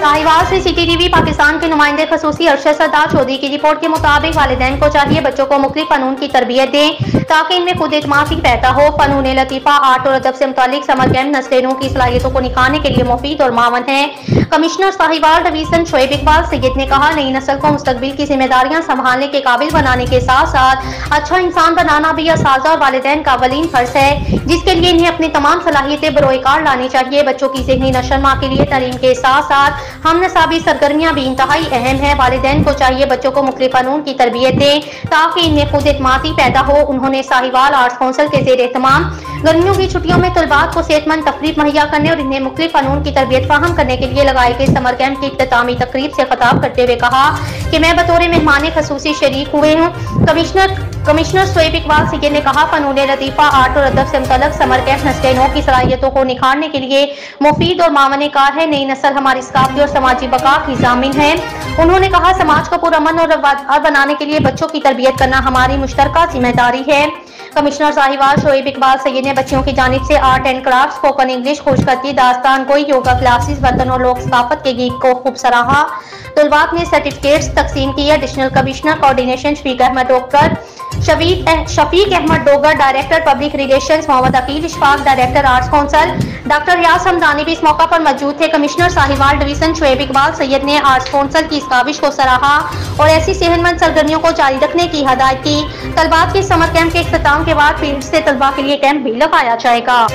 साहिवाल से city TV Pakistan के नुमाइंदे खसूसी अरशद सरदार चौधरी की रिपोर्ट के मुताबिक वालदेन को चाहिए बच्चों को मुख्तिक कानून की तरबियत दें। ताकि इनमें खुद एतमादी पैदा हो। फनून लतीफ़ा, आर्ट और अदब से मुतालिक समर कैम्प नस्लेनों की सलाहियतों को निखारने के लिए मुफीद और मावन है। कमिश्नर साहिवाल डिवीज़न शोएब इकबाल सैयद ने कहा, नई नस्ल को मुस्तबिल की जिम्मेदारियाँ संभालने के काबिल बनाने के साथ साथ अच्छा इंसान बनाना भी असाजा और वालदेन का वलीन फ़र्ज़ है, जिसके लिए इन्हें अपनी तमाम सलाहियतें बरोकार लानी चाहिए। बच्चों की जहनी नशरमा के लिए तालीम के साथ साथ हम नसाबी सरगर्मियाँ भी इंतहाई अहम है। वालदेन को चाहिए बच्चों को मुख्य फनून की तरबियत दें ताकि इनमें खुद एतमादी पैदा हो। उन्होंने साहिवाल आर्ट्स काउंसिल के जेर एहतमाम। गर्मियों की छुट्टियों में तलबात को सेहतमंद तफरी मुहैया करने और इन्हें मुख्य कानून की तरबियत फाहम करने के लिए लगाए गए समर कैंप की इख्तामी तकरीब से खताब करते हुए कहा कि मैं बतौर मेहमान खसूसी शरीक हुए हूँ। कमिश्नर कमिश्नर सोएब इकबाल सिगे ने कहा फनून लतीफ़ा आर्ट और अदब से मुतलक समर कैंप नस्लों की सलाहियतों को निखारने के लिए मुफीद और मामन कार है। नई नस्ल हमारी सकाफती और समाजी बका की जामिन है। उन्होंने कहा, समाज को पुरमन और बनाने के लिए बच्चों की तरबियत करना हमारी मुश्तर ज़िम्मेदारी है। कमिश्नर साहिवाल शोएब इकबाल सैद ने बच्चों की जानब से art and craft, spoken English खुशखती दास्तान, कोई योगा क्लासेस, बर्तन और लोक सकाफत के गीत को खूब सराहा। तलबात ने सर्टिफिकेट्स तकसीम किए additional commissioner, coordination speaker Ahmad doctor Shafiq Ahmad Dogar director public relation Muhammad Aqeel Ishfaq director arts council doctor Riaz Hamdani भी इस मौका पर मौजूद थे। कमिश्नर साहिवाल डिवीज़न शुएब इकबाल सैयद ने आर्ट्स काउंसिल की इस काविश को सराहा और ऐसी सेहतमंद सरगर्मियों को जारी रखने की हदायत की। तलबात के समर कैंप के अख्ताम के बाद फ़ील्ड से तलबा के लिए कैंप भी लगाया जाएगा।